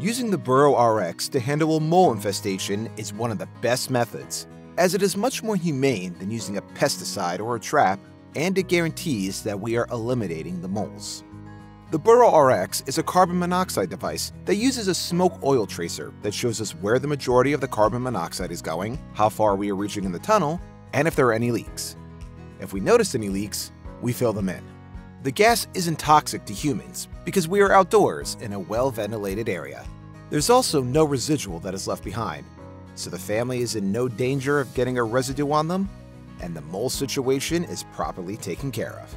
Using the Burrow RX to handle a mole infestation is one of the best methods, as it is much more humane than using a pesticide or a trap, and it guarantees that we are eliminating the moles. The Burrow RX is a carbon monoxide device that uses a smoke oil tracer that shows us where the majority of the carbon monoxide is going, how far we are reaching in the tunnel, and if there are any leaks. If we notice any leaks, we fill them in. The gas isn't toxic to humans because we are outdoors in a well ventilated area. There's also no residual that is left behind, so the family is in no danger of getting a residue on them, and the mole situation is properly taken care of.